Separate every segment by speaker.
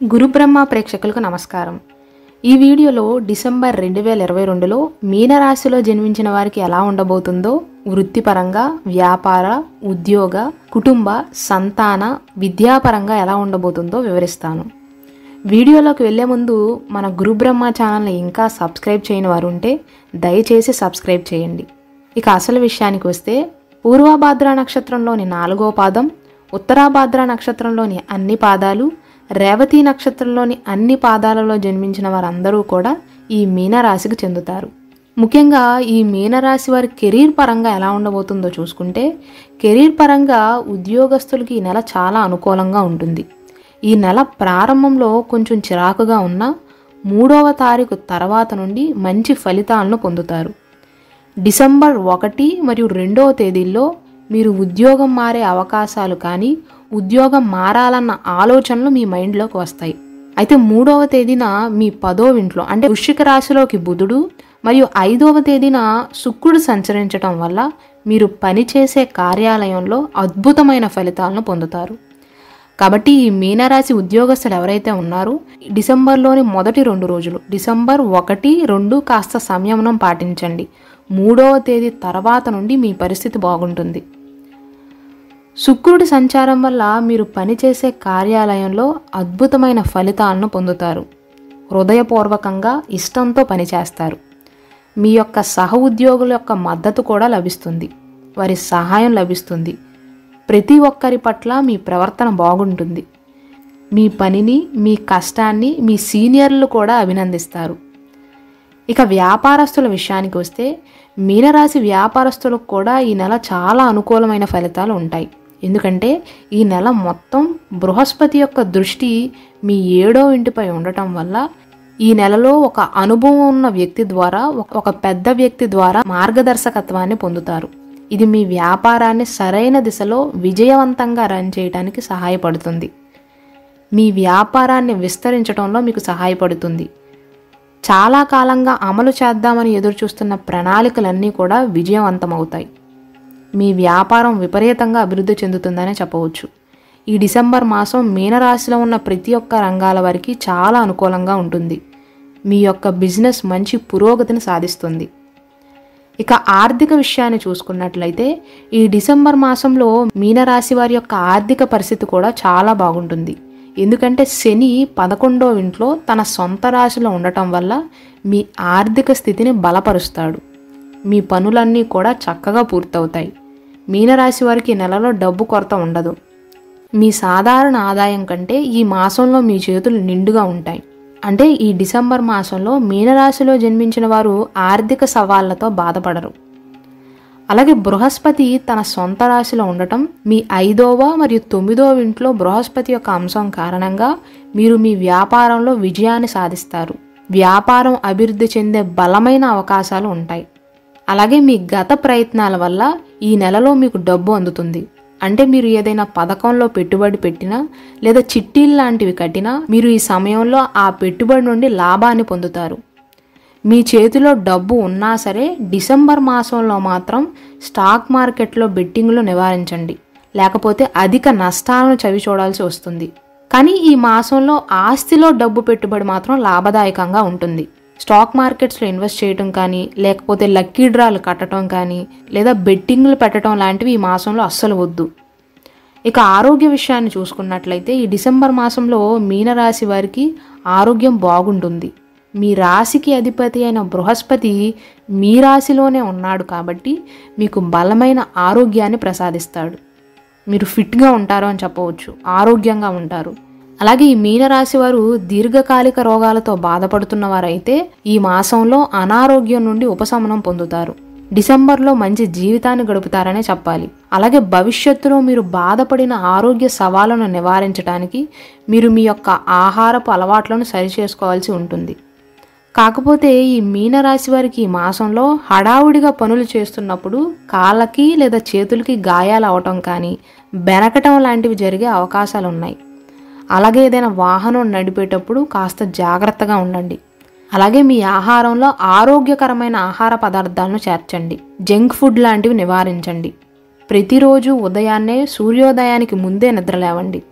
Speaker 1: గురుబ్రహ్మ ప్రేక్షకులకు నమస్కారం. ఈ వీడియోలో డిసెంబర్ రెండు వేల ఇరవై రెండులో మీనరాశిలో జన్మించిన వారికి ఎలా ఉండబోతుందో వృత్తిపరంగా వ్యాపార ఉద్యోగ కుటుంబ సంతాన విద్యాపరంగా ఎలా ఉండబోతుందో వివరిస్తాను. వీడియోలోకి వెళ్ళే ముందు మన గురుబ్రహ్మ ఛానల్ని ఇంకా సబ్స్క్రైబ్ చేయని వారు ఉంటే దయచేసి సబ్స్క్రైబ్ చేయండి. ఇక అసలు విషయానికి వస్తే పూర్వభాద్ర నక్షత్రంలోని నాలుగో పాదం ఉత్తరాభాద్ర నక్షత్రంలోని అన్ని పాదాలు రేవతి నక్షత్రంలోని అన్ని పాదాలలో జన్మించిన వారందరూ కూడా ఈ మీనరాశికి చెందుతారు. ముఖ్యంగా ఈ మీనరాశి వారి కెరీర్ పరంగా ఎలా ఉండబోతుందో చూసుకుంటే కెరీర్ పరంగా ఉద్యోగస్తులకి ఈ నెల చాలా అనుకూలంగా ఉంటుంది. ఈ నెల ప్రారంభంలో కొంచెం చిరాకుగా ఉన్న మూడవ తారీఖు తర్వాత నుండి మంచి ఫలితాలను పొందుతారు. డిసెంబర్ ఒకటి మరియు రెండవ తేదీల్లో మీరు ఉద్యోగం మారే అవకాశాలు కానీ ఉద్యోగం మారాలన్న ఆలోచనలు మీ మైండ్లోకి వస్తాయి. అయితే మూడవ తేదీన మీ పదో ఇంట్లో అంటే వృశ్చిక రాశిలోకి బుధుడు మరియు ఐదవ తేదీన శుక్రుడు సంచరించడం వల్ల మీరు పనిచేసే కార్యాలయంలో అద్భుతమైన ఫలితాలను పొందుతారు. కాబట్టి ఈ మీనరాశి ఉద్యోగస్తులు ఎవరైతే ఉన్నారో డిసెంబర్లోని మొదటి రెండు రోజులు డిసెంబర్ ఒకటి రెండు కాస్త సంయమనం పాటించండి. మూడవ తేదీ తర్వాత నుండి మీ పరిస్థితి బాగుంటుంది. శుక్రుడి సంచారం వల్ల మీరు పనిచేసే కార్యాలయంలో అద్భుతమైన ఫలితాలను పొందుతారు. హృదయపూర్వకంగా ఇష్టంతో పనిచేస్తారు మీ యొక్క సహ ఉద్యోగుల యొక్క మద్దతు కూడా లభిస్తుంది. వారి సహాయం లభిస్తుంది. ప్రతి ఒక్కరి పట్ల మీ ప్రవర్తన బాగుంటుంది. మీ పనిని మీ కష్టాన్ని మీ సీనియర్లు కూడా అభినందిస్తారు. ఇక వ్యాపారస్తుల విషయానికి వస్తే మీనరాశి వ్యాపారస్తులకు కూడా ఈ నెల చాలా అనుకూలమైన ఫలితాలు ఉంటాయి. ఎందుకంటే ఈ నెల మొత్తం బృహస్పతి యొక్క దృష్టి మీ ఏడో ఇంటిపై ఉండటం వల్ల ఈ నెలలో ఒక అనుభవం ఉన్న వ్యక్తి ద్వారా ఒక- పెద్ద వ్యక్తి ద్వారా మార్గదర్శకత్వాన్ని పొందుతారు. ఇది మీ వ్యాపారాన్ని సరైన దిశలో విజయవంతంగా రన్ చేయడానికి సహాయపడుతుంది. మీ వ్యాపారాన్ని విస్తరించడంలో మీకు సహాయపడుతుంది. చాలా కాలంగా అమలు చేద్దామని ఎదురు చూస్తున్న ప్రణాళికలన్నీ కూడా విజయవంతమవుతాయి. మీ వ్యాపారం విపరీతంగా అభివృద్ధి చెందుతుందనే చెప్పవచ్చు. ఈ డిసెంబర్ మాసం మీనరాశిలో ఉన్న ప్రతి ఒక్క రంగాల వారికి చాలా అనుకూలంగా ఉంటుంది. మీ యొక్క బిజినెస్ మంచి పురోగతిని సాధిస్తుంది. ఇక ఆర్థిక విషయాన్ని చూసుకున్నట్లయితే ఈ డిసెంబర్ మాసంలో మీనరాశి వారి యొక్క ఆర్థిక పరిస్థితి కూడా చాలా బాగుంటుంది. ఎందుకంటే శని పదకొండో ఇంట్లో తన సొంత రాశిలో ఉండటం వల్ల మీ ఆర్థిక స్థితిని బలపరుస్తాడు. మీ పనులన్నీ కూడా చక్కగా పూర్తవుతాయి. మీనరాశి వారికి నెలలో డబ్బు కొరత ఉండదు. మీ సాధారణ ఆదాయం కంటే ఈ మాసంలో మీ చేతులు నిండుగా ఉంటాయి. అంటే ఈ డిసెంబర్ మాసంలో మీనరాశిలో జన్మించిన వారు ఆర్థిక సవాళ్ళతో బాధపడరు. అలాగే బృహస్పతి తన సొంత రాశిలో ఉండటం మీ ఐదవ మరియు తొమ్మిదవ ఇంట్లో బృహస్పతి యొక్క అంశం కారణంగా మీరు మీ వ్యాపారంలో విజయాన్ని సాధిస్తారు. వ్యాపారం అభివృద్ధి చెందే బలమైన అవకాశాలు ఉంటాయి. అలాగే మీ గత ప్రయత్నాల వల్ల ఈ నెలలో మీకు డబ్బు అందుతుంది. అంటే మీరు ఏదైనా పథకంలో పెట్టుబడి పెట్టినా లేదా చిట్టీలు లాంటివి కట్టినా మీరు ఈ సమయంలో ఆ పెట్టుబడి నుండి లాభాన్ని పొందుతారు. మీ చేతిలో డబ్బు ఉన్నా సరే డిసెంబర్ మాసంలో మాత్రం స్టాక్ మార్కెట్లో బెట్టింగ్లు నివారించండి. లేకపోతే అధిక నష్టాలను చవి చూడాల్సి వస్తుంది. కానీ ఈ మాసంలో ఆస్తిలో డబ్బు పెట్టుబడి మాత్రం లాభదాయకంగా ఉంటుంది. స్టాక్ మార్కెట్స్లో ఇన్వెస్ట్ చేయటం కానీ లేకపోతే లక్కీ డ్రాలు కట్టడం కానీ లేదా బెట్టింగ్లు పెట్టడం లాంటివి ఈ మాసంలో అస్సలు వద్దు. ఇక ఆరోగ్య విషయాన్ని చూసుకున్నట్లయితే ఈ డిసెంబర్ మాసంలో మీనరాశి వారికి ఆరోగ్యం బాగుంటుంది. మీ రాశికి అధిపతి అయిన బృహస్పతి మీ రాశిలోనే ఉన్నాడు కాబట్టి మీకు బలమైన ఆరోగ్యాన్ని ప్రసాదిస్తాడు. మీరు ఫిట్గా ఉంటారు అని చెప్పవచ్చు ఆరోగ్యంగా ఉంటారు. అలాగే ఈ మీనరాశి వారు దీర్ఘకాలిక రోగాలతో బాధపడుతున్న వారైతే ఈ మాసంలో అనారోగ్యం నుండి ఉపశమనం పొందుతారు. డిసెంబర్లో మంచి జీవితాన్ని గడుపుతారనే చెప్పాలి. అలాగే భవిష్యత్తులో మీరు బాధపడిన ఆరోగ్య సవాళ్ళను నివారించడానికి మీరు మీ యొక్క ఆహారపు అలవాట్లను సరిచేసుకోవాల్సి ఉంటుంది. కాకపోతే ఈ మీనరాశి వారికి ఈ మాసంలో హడావుడిగా పనులు చేస్తున్నప్పుడు కాళ్ళకి లేదా చేతులకి గాయాలు అవటం కానీ బెనకటం లాంటివి జరిగే అవకాశాలు ఉన్నాయి అలాగే ఏదైనా వాహనం నడిపేటప్పుడు కాస్త జాగ్రత్తగా ఉండండి. అలాగే మీ ఆహారంలో ఆరోగ్యకరమైన ఆహార పదార్థాలను చేర్చండి. జంక్ ఫుడ్ లాంటివి నివారించండి. ప్రతిరోజు ఉదయాన్నే సూర్యోదయానికి ముందే నిద్రలేవండి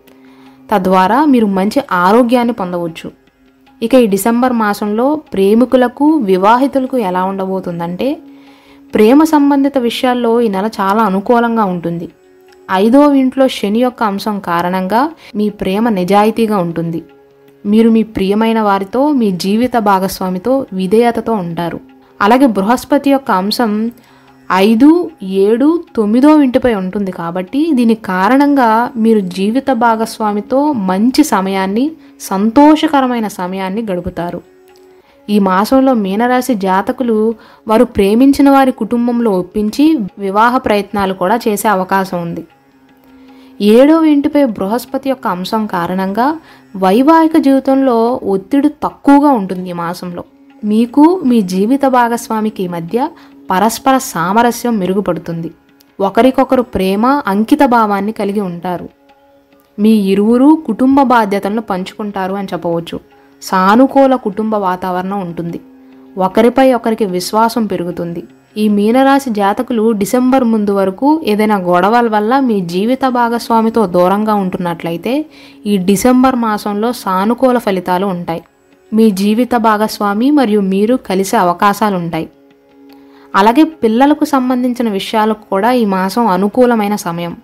Speaker 1: తద్వారా మీరు మంచి ఆరోగ్యాన్ని పొందవచ్చు. ఇక ఈ డిసెంబర్ మాసంలో ప్రేమికులకు వివాహితులకు ఎలా ఉండబోతుందంటే ప్రేమ సంబంధిత విషయాల్లో ఈ నెల చాలా అనుకూలంగా ఉంటుంది. ఐదో ఇంట్లో శని యొక్క అంశం కారణంగా మీ ప్రేమ నిజాయితీగా ఉంటుంది. మీరు మీ ప్రియమైన వారితో మీ జీవిత భాగస్వామితో విధేయతతో ఉంటారు. అలాగే బృహస్పతి యొక్క అంశం ఐదు ఏడు తొమ్మిదో ఇంటిపై ఉంటుంది కాబట్టి దీని కారణంగా మీరు జీవిత భాగస్వామితో మంచి సమయాన్ని సంతోషకరమైన సమయాన్ని గడుపుతారు. ఈ మాసంలో మీనరాశి జాతకులు వారు ప్రేమించిన వారి కుటుంబంలో ఒప్పించి వివాహ ప్రయత్నాలు కూడా చేసే అవకాశం ఉంది. ఏడవ ఇంటిపై బృహస్పతి యొక్క అంశం కారణంగా వైవాహిక జీవితంలో ఒత్తిడి తక్కువగా ఉంటుంది ఈ మాసంలో. మీకు మీ జీవిత భాగస్వామికి మధ్య పరస్పర సామరస్యం మెరుగుపడుతుంది. ఒకరికొకరు ప్రేమ అంకిత భావాన్ని కలిగి ఉంటారు. మీ ఇరువురు కుటుంబ బాధ్యతలను పంచుకుంటారు అని చెప్పవచ్చు. సానుకూల కుటుంబ వాతావరణం ఉంటుంది. ఒకరిపై ఒకరికి విశ్వాసం పెరుగుతుంది. ఈ మీనరాశి జాతకులు డిసెంబర్ ముందు వరకు ఏదైనా గొడవల వల్ల మీ జీవిత భాగస్వామితో దూరంగా ఉంటున్నట్లయితే ఈ డిసెంబర్ మాసంలో సానుకూల ఫలితాలు ఉంటాయి. మీ జీవిత భాగస్వామి మరియు మీరు కలిసే అవకాశాలు ఉంటాయి. అలాగే పిల్లలకు సంబంధించిన విషయాలకు కూడా ఈ మాసం అనుకూలమైన సమయం.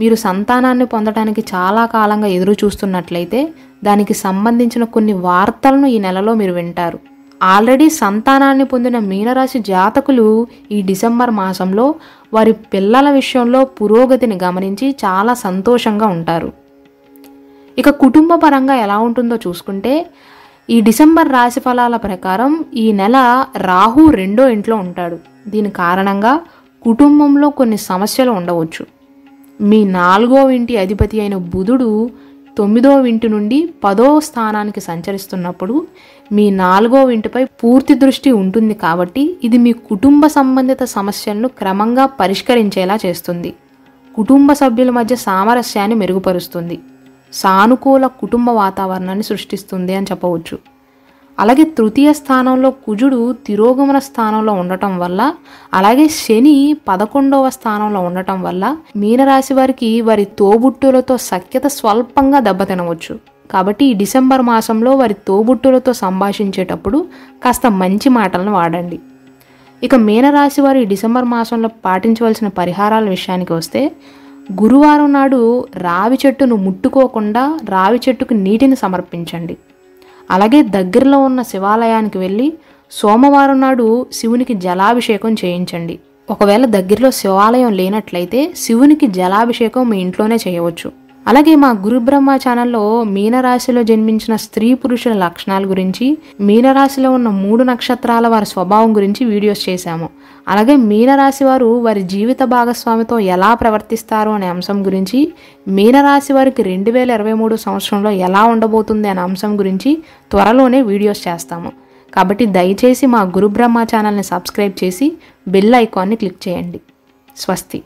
Speaker 1: మీరు సంతానాన్ని పొందడానికి చాలా కాలంగా ఎదురు చూస్తున్నట్లయితే దానికి సంబంధించిన కొన్ని వార్తలను ఈ నెలలో మీరు వింటారు. ఆల్రెడీ సంతానాన్ని పొందిన మీనరాశి జాతకులు ఈ డిసెంబర్ మాసంలో వారి పిల్లల విషయంలో పురోగతిని గమనించి చాలా సంతోషంగా ఉంటారు. ఇక కుటుంబ పరంగా ఎలా ఉంటుందో చూసుకుంటే ఈ డిసెంబర్ రాశి ఫలాల ప్రకారం ఈ నెల రాహు రెండో ఇంట్లో ఉంటాడు. దీని కారణంగా కుటుంబంలో కొన్ని సమస్యలు ఉండవచ్చు. మీ నాలుగో ఇంటి అధిపతి అయిన బుధుడు తొమ్మిదో ఇంటి నుండి పదో స్థానానికి సంచరిస్తున్నప్పుడు మీ నాలుగో ఇంటిపై పూర్తి దృష్టి ఉంటుంది కాబట్టి ఇది మీ కుటుంబ సంబంధిత సమస్యలను క్రమంగా పరిష్కరించేలా చేస్తుంది. కుటుంబ సభ్యుల మధ్య సామరస్యాన్ని మెరుగుపరుస్తుంది. సానుకూల కుటుంబ వాతావరణాన్ని సృష్టిస్తుంది అని చెప్పవచ్చు. అలాగే తృతీయ స్థానంలో కుజుడు తిరోగమన స్థానంలో ఉండటం వల్ల అలాగే శని పదకొండవ స్థానంలో ఉండటం వల్ల మీనరాశి వారికి వారి తోబుట్టులతో సఖ్యత స్వల్పంగా దెబ్బతినవచ్చు. కాబట్టి ఈ డిసెంబర్ మాసంలో వారి తోబుట్టులతో సంభాషించేటప్పుడు కాస్త మంచి మాటలను వాడండి. ఇక మీనరాశి వారు ఈ డిసెంబర్ మాసంలో పాటించవలసిన పరిహారాల విషయానికి వస్తే గురువారం నాడు రావి చెట్టును ముట్టుకోకుండా రావి చెట్టుకు నీటిని సమర్పించండి. అలాగే దగ్గరలో ఉన్న శివాలయానికి వెళ్ళి సోమవారం నాడు శివునికి జలాభిషేకం చేయించండి. ఒకవేళ దగ్గరలో శివాలయం లేనట్లయితే శివునికి జలాభిషేకం మీ ఇంట్లోనే చేయవచ్చు. అలాగే మా గురుబ్రహ్మ ఛానల్లో మీనరాశిలో జన్మించిన స్త్రీ పురుషుల లక్షణాల గురించి మీనరాశిలో ఉన్న మూడు నక్షత్రాల వారి స్వభావం గురించి వీడియోస్ చేశాము. అలాగే మీనరాశి వారు వారి జీవిత భాగస్వామితో ఎలా ప్రవర్తిస్తారు అనే అంశం గురించి మీనరాశి వారికి రెండు వేల ఇరవై మూడు సంవత్సరంలో ఎలా ఉండబోతుంది అనే అంశం గురించి త్వరలోనే వీడియోస్ చేస్తాము. కాబట్టి దయచేసి మా గురుబ్రహ్మ ఛానల్ని సబ్స్క్రైబ్ చేసి బెల్ ఐకాన్ని క్లిక్ చేయండి. స్వస్తి.